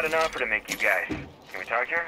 got an offer to make you guys. Can we talk here?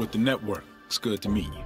With the network. It's good to meet you.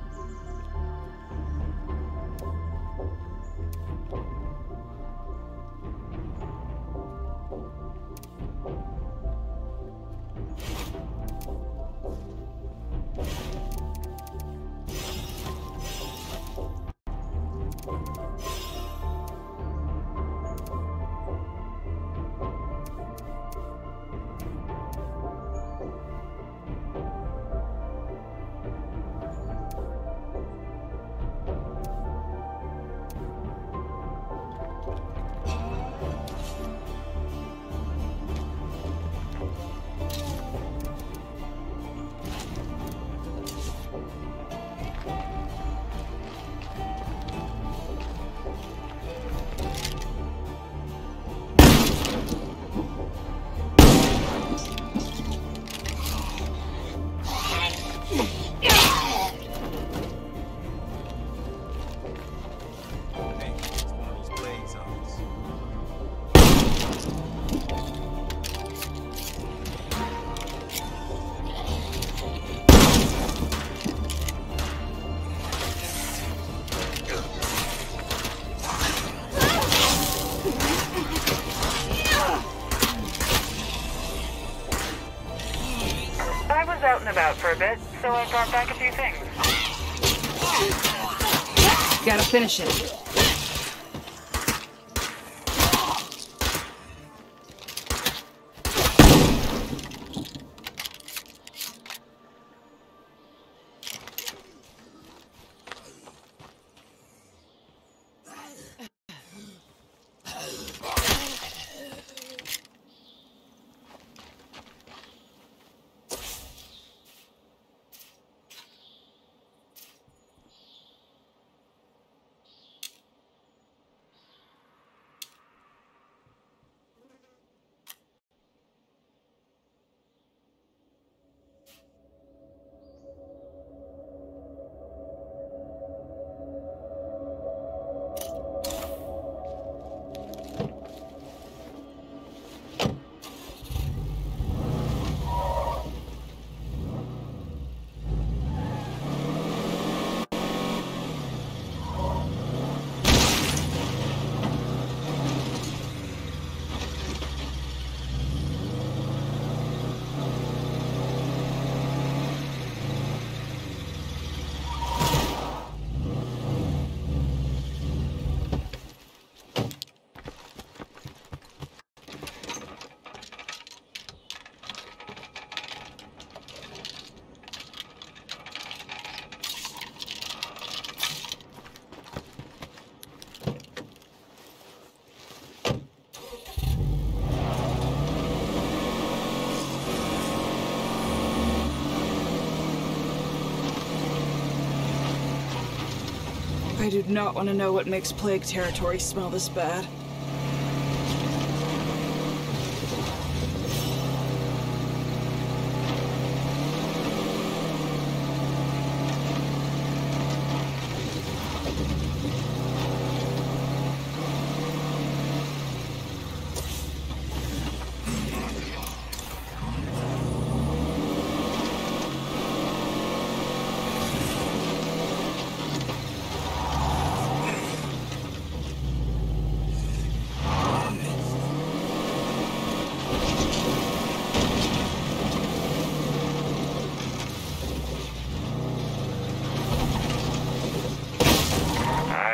A bit, so I brought back a few things. Gotta finish it. I do not want to know what makes plague territory smell this bad.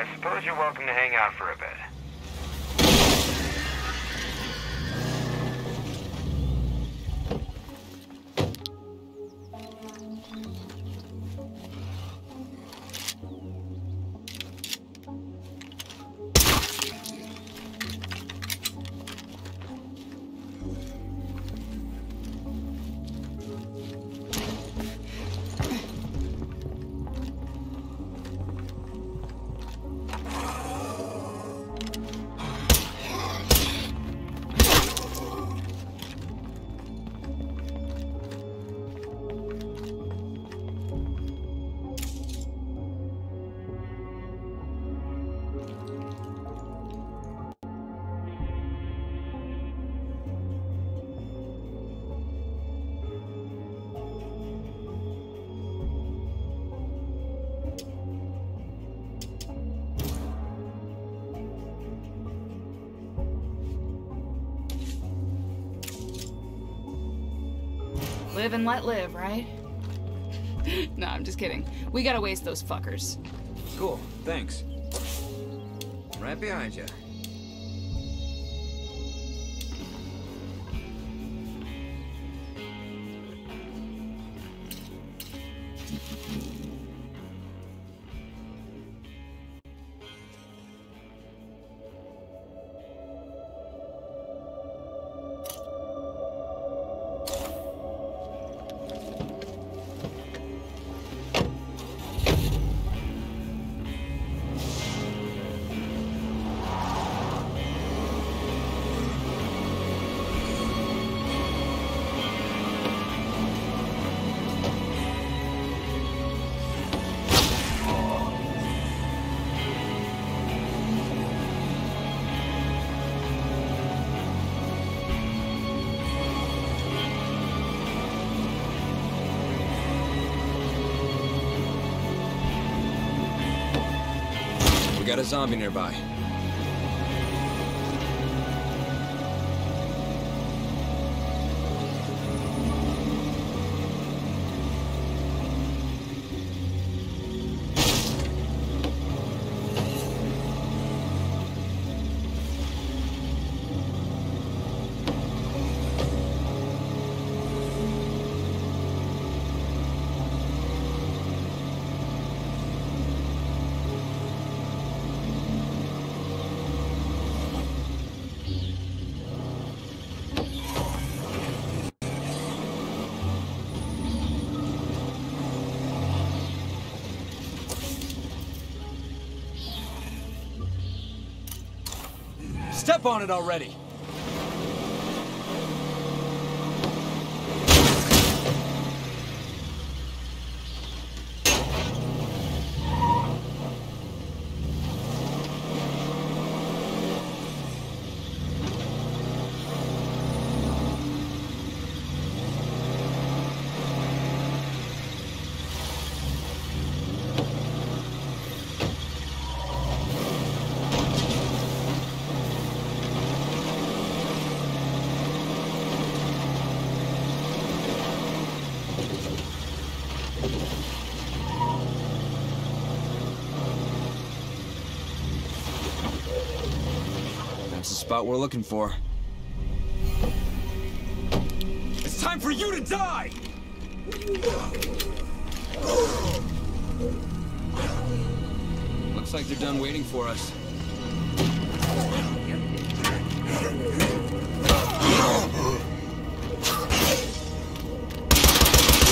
I suppose you're welcome to hang out for Live and let live, right? no, I'm just kidding. We gotta waste those fuckers. Cool, thanks. Right behind you. Got a zombie nearby. Step on it already! Spot we're looking for. It's time for you to die! Looks like they're done waiting for us.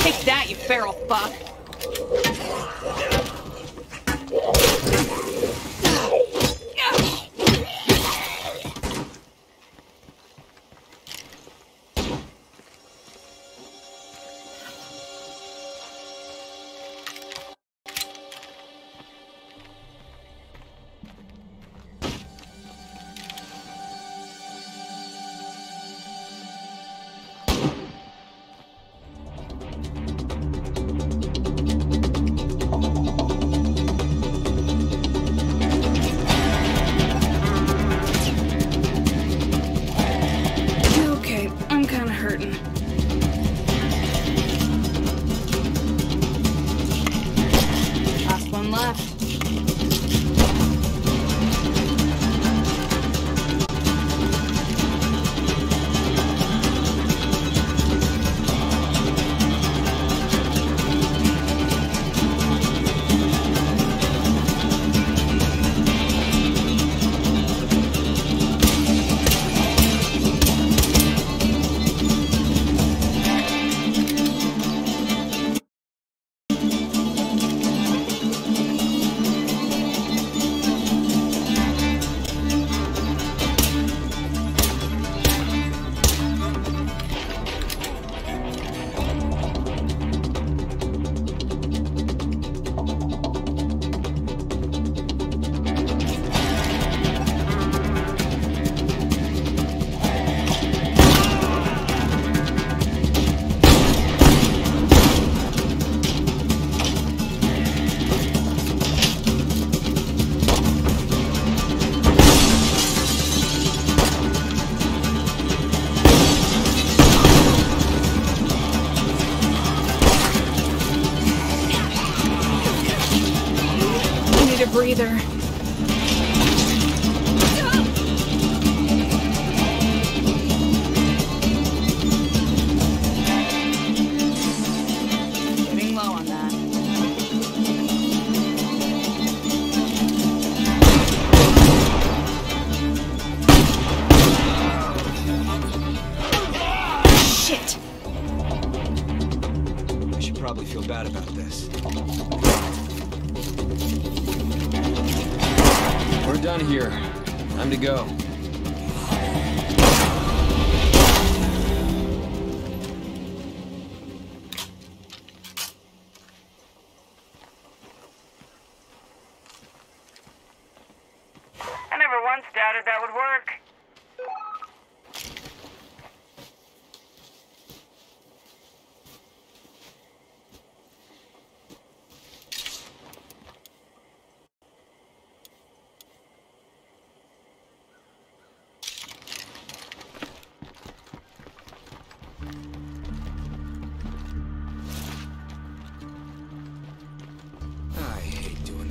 Take that, you feral fuck!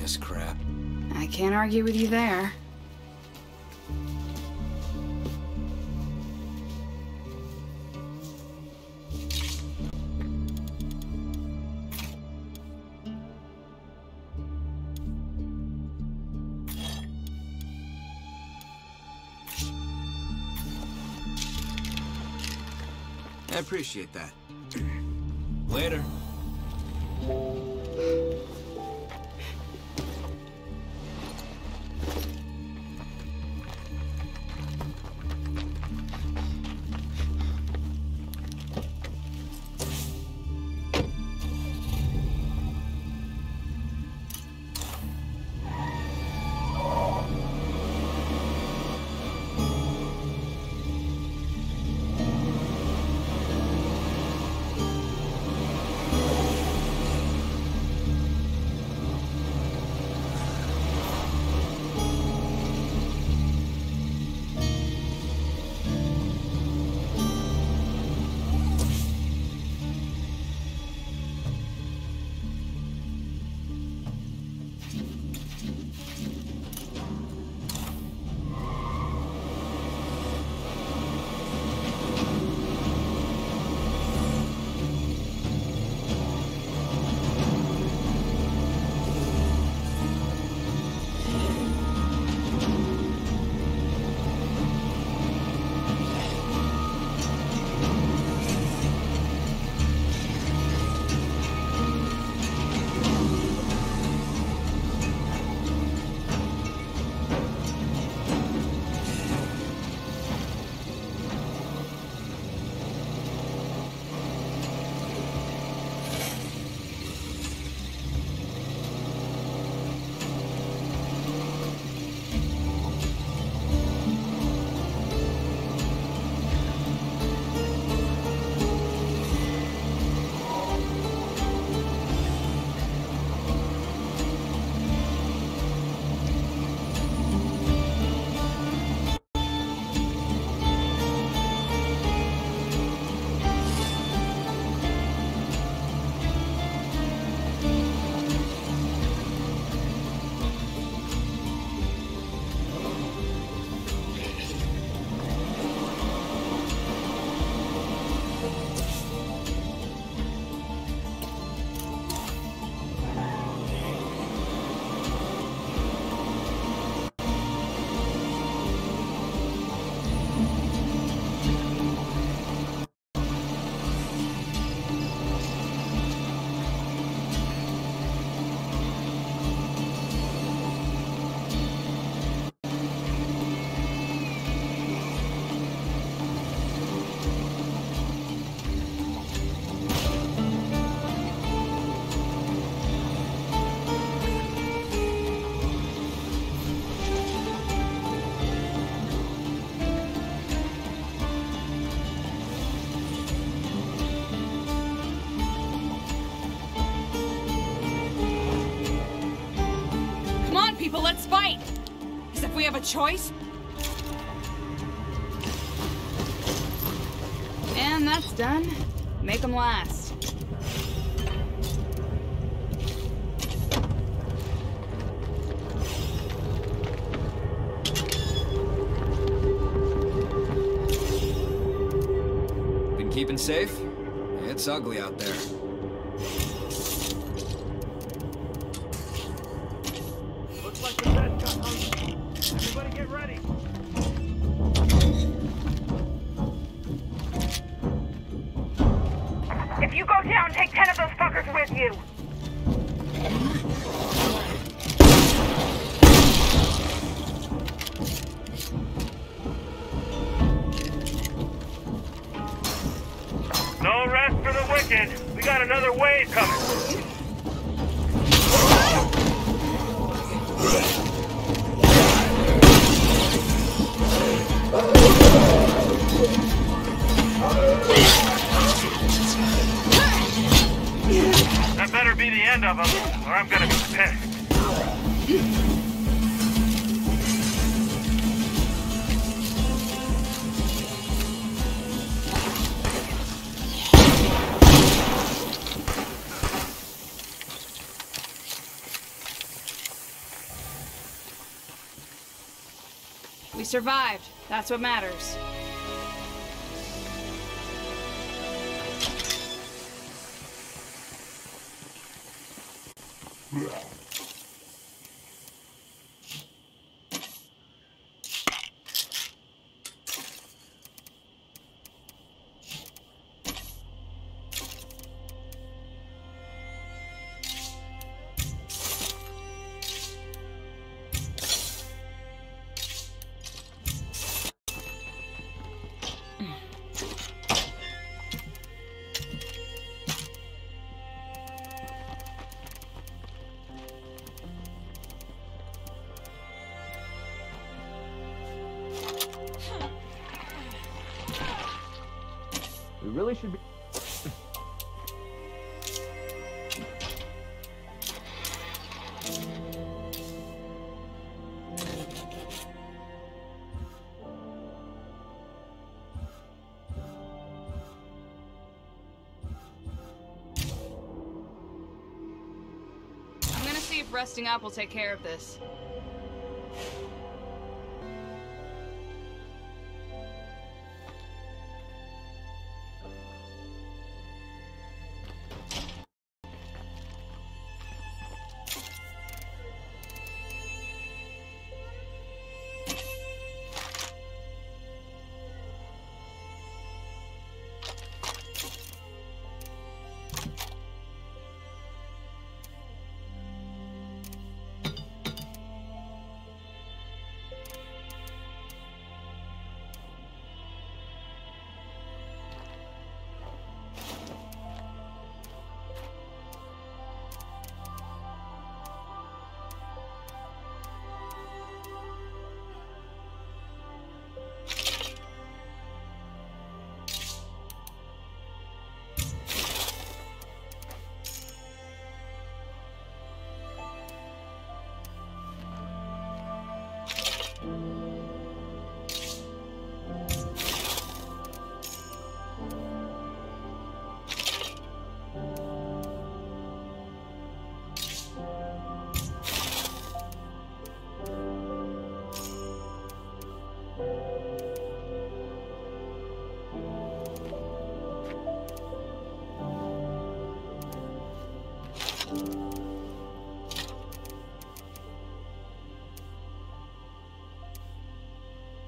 This crap. I can't argue with you there. I appreciate that. Later. choice. And that's done. Make them last. Been keeping safe? It's ugly out there. survived. That's what matters. really should be. resting up will take care of this.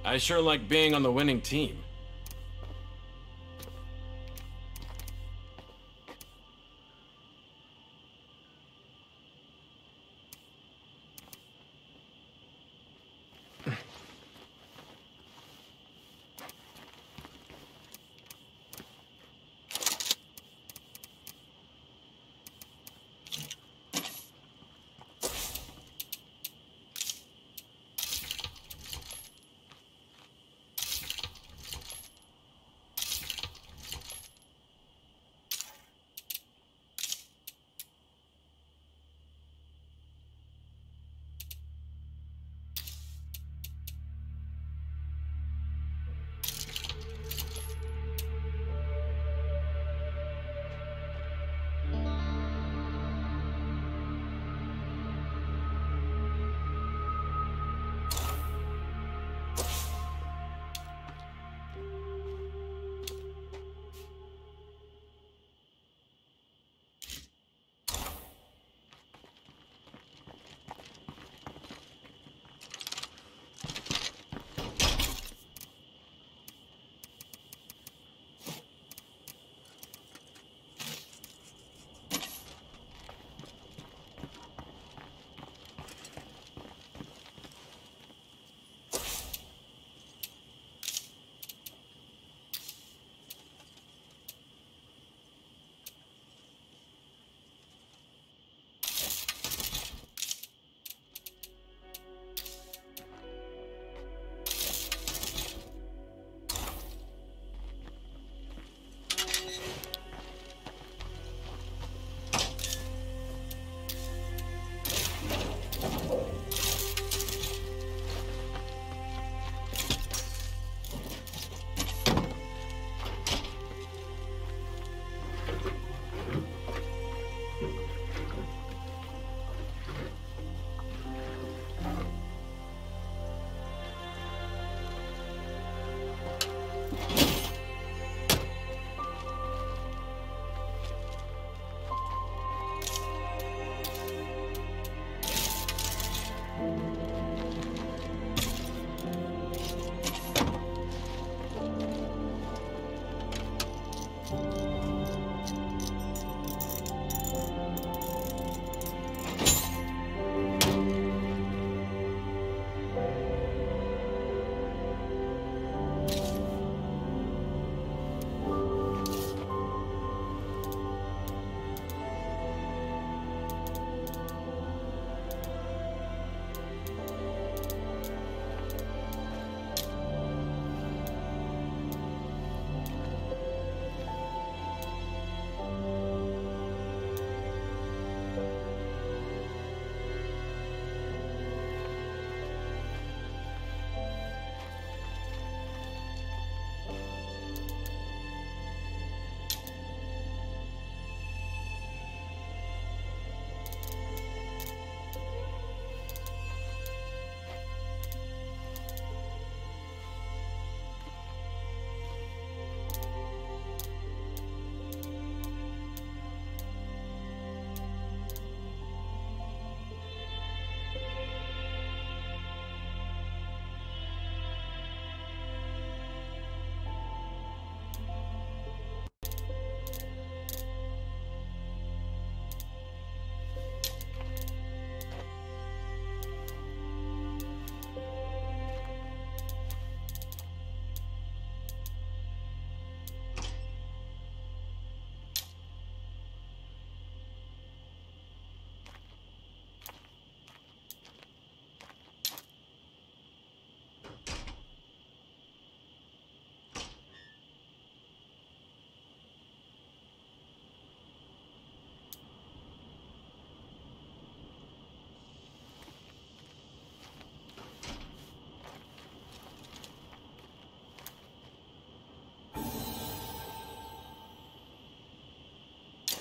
I sure like being on the winning team.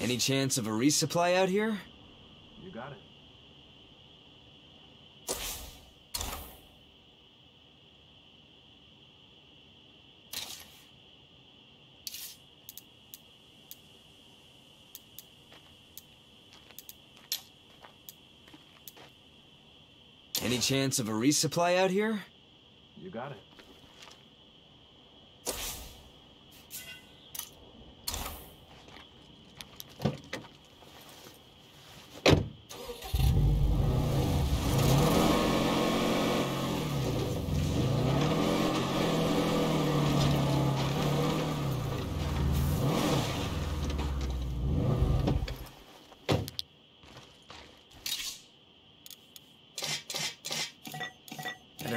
Any chance of a resupply out here? You got it. Any chance of a resupply out here?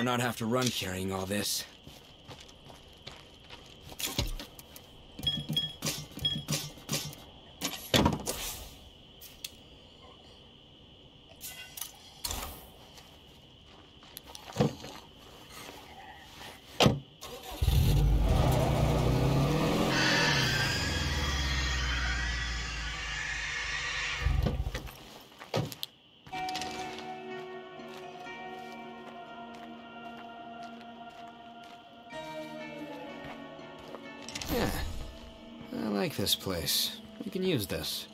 Better not have to run carrying all this. Like this place. We can use this.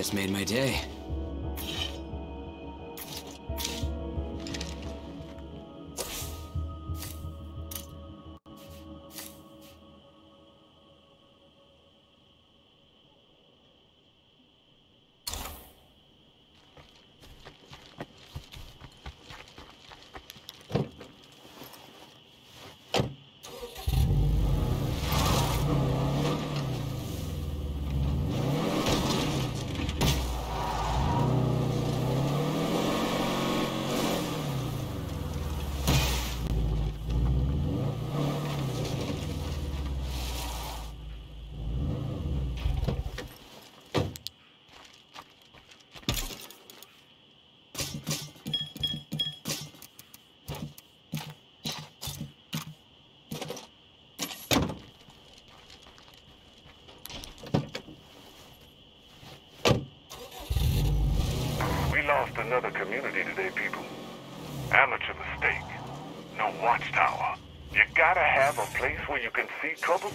Just made my day. Trouble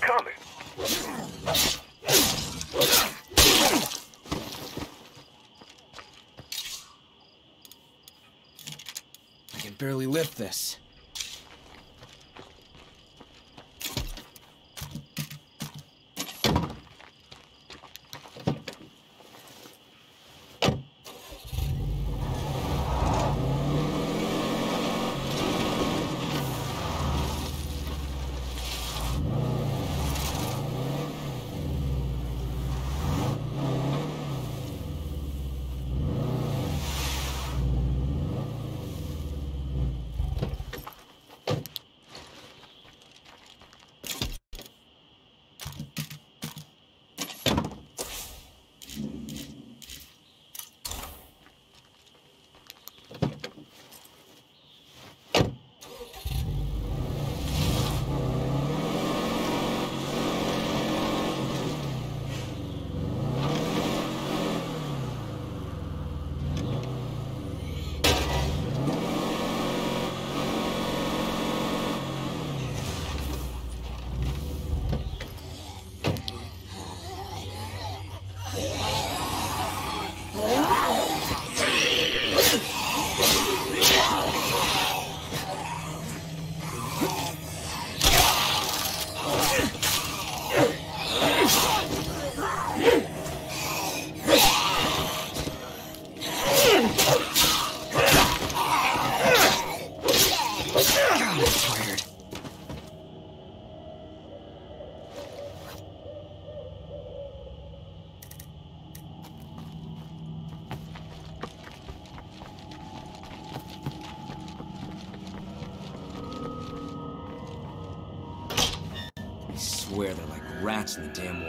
in the damn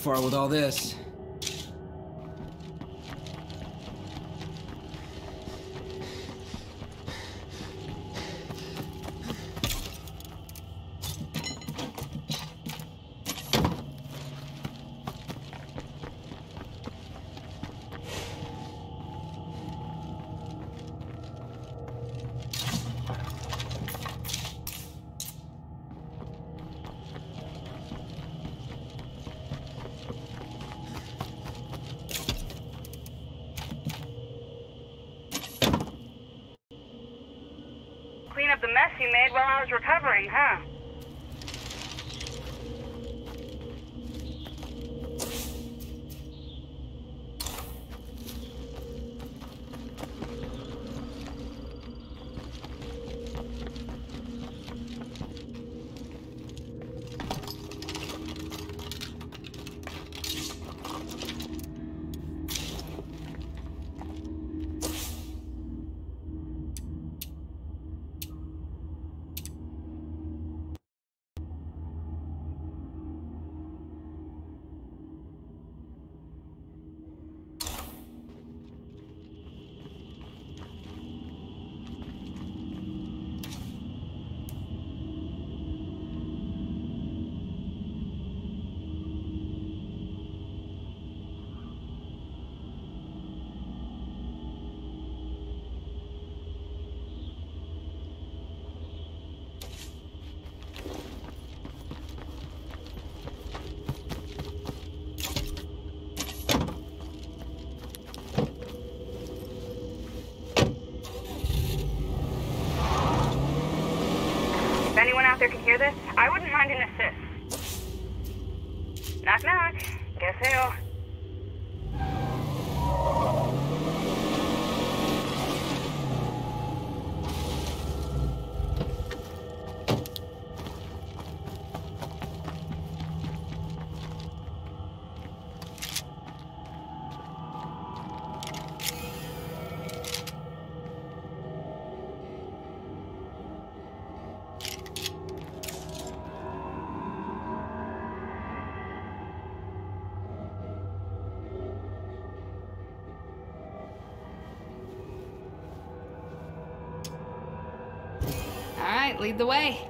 far with all this. hear this? lead the way.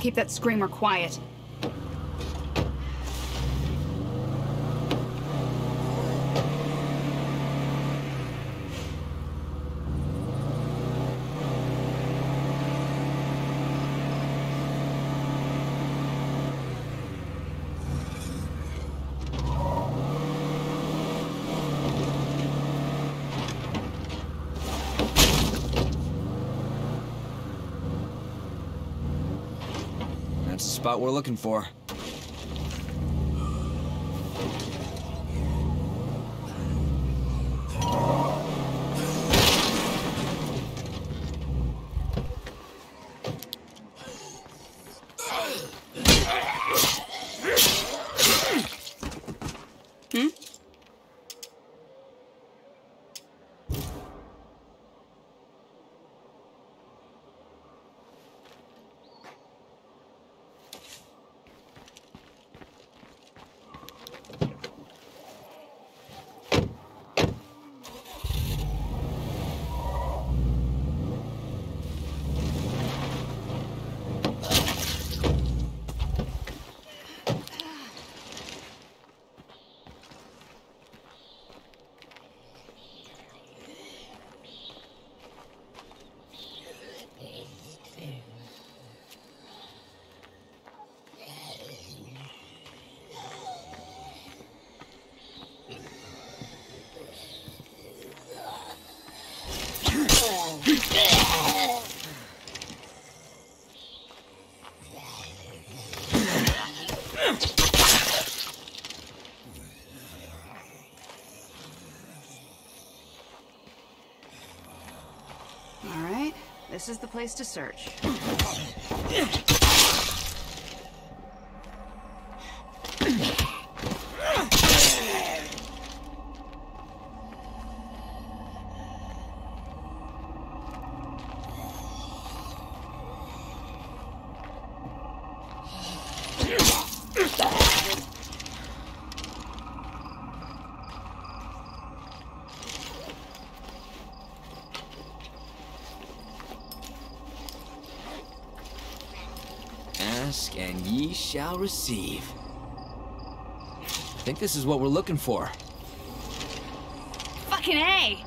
keep that screamer quiet. Spot we're looking for. All right, this is the place to search. Shall receive. I think this is what we're looking for. Fucking A!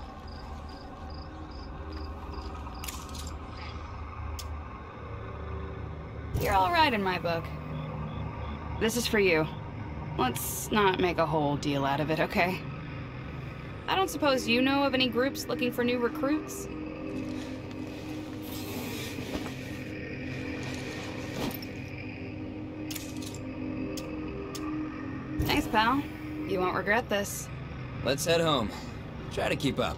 You're alright in my book. This is for you. Let's not make a whole deal out of it, okay? I don't suppose you know of any groups looking for new recruits? Won't regret this. Let's head home. Try to keep up.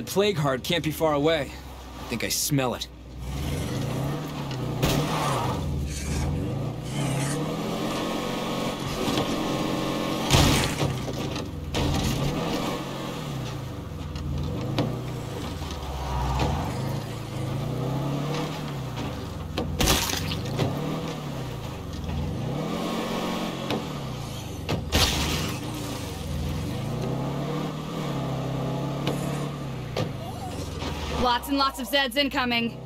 That plague heart can't be far away. I think I smell it. Lots and lots of Zeds incoming.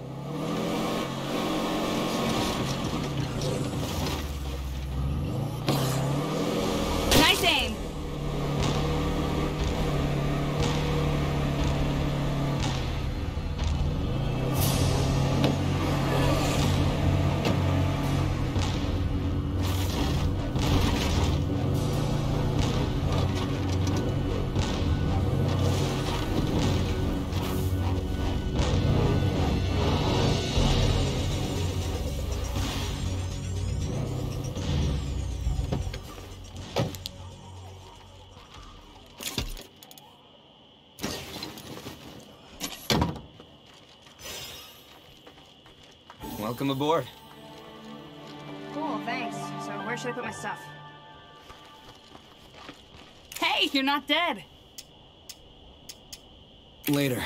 Welcome aboard. Cool, thanks. So where should I put my stuff? Hey, you're not dead. Later.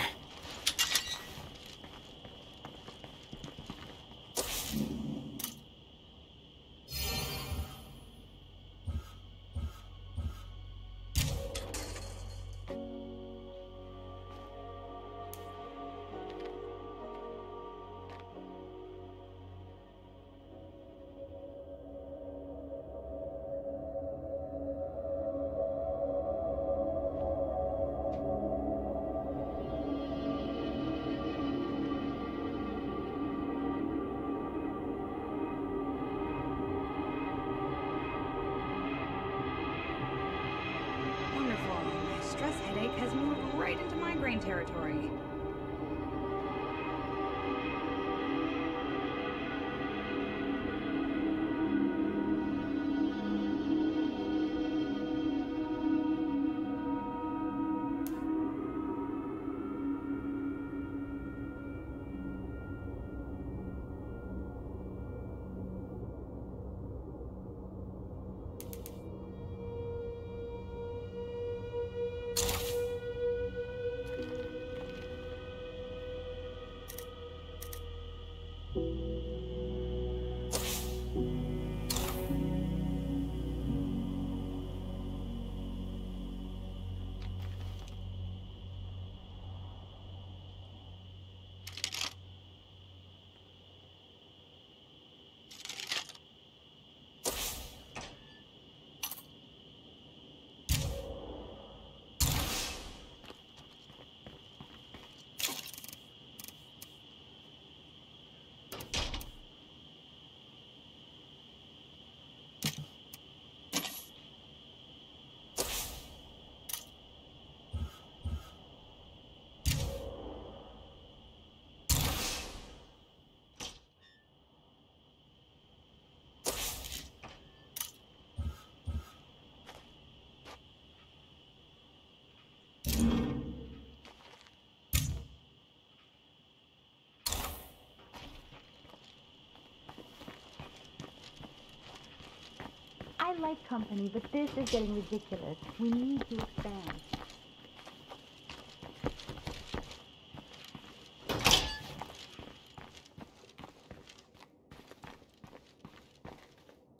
I like company, but this is getting ridiculous. We need to expand.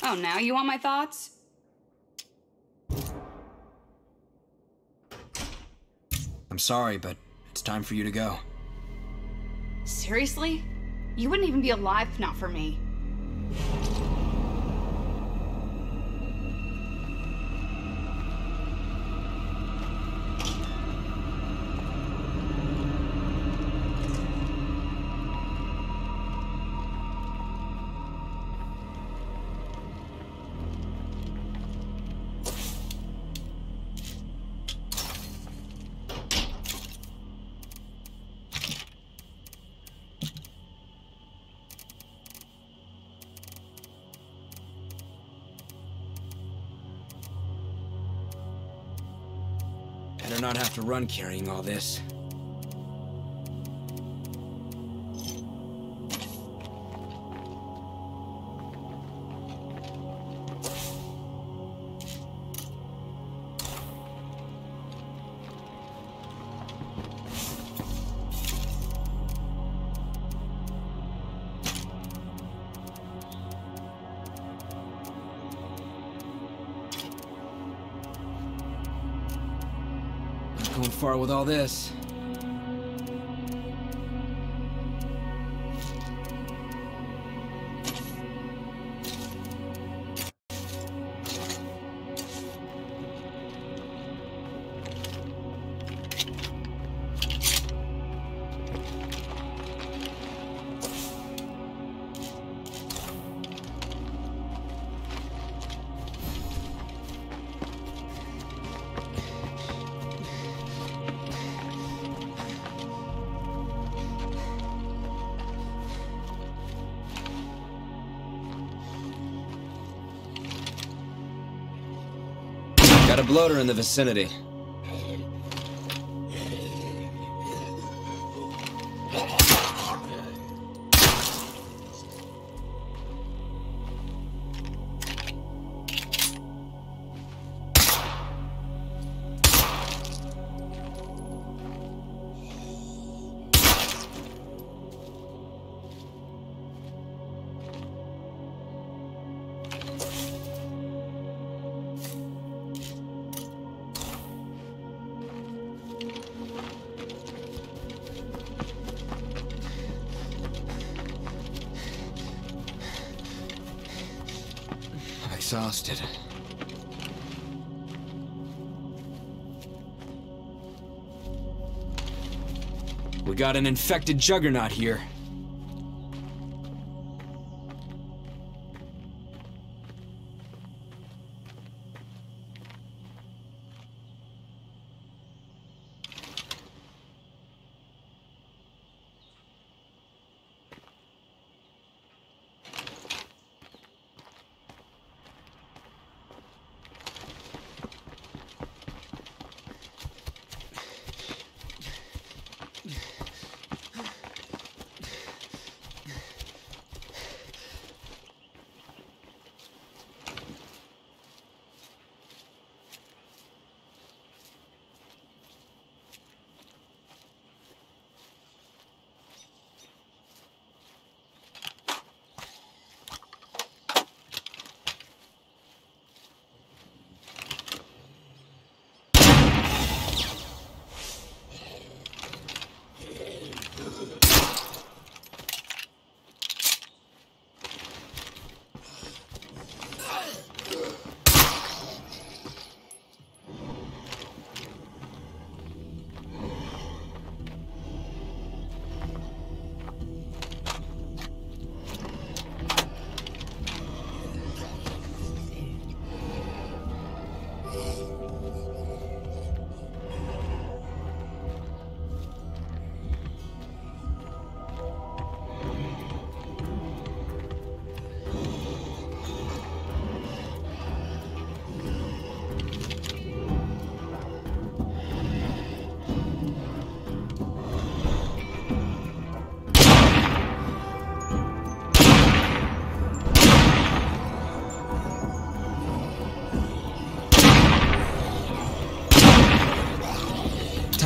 Oh, now you want my thoughts? I'm sorry, but it's time for you to go. Seriously? You wouldn't even be alive if not for me. Better not have to run carrying all this. Far with all this. Bloater in the vicinity. Exhausted. We got an infected juggernaut here.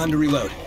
Time to reload.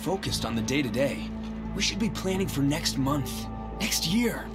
Focused on the day-to-day. We should be planning for next month, next year.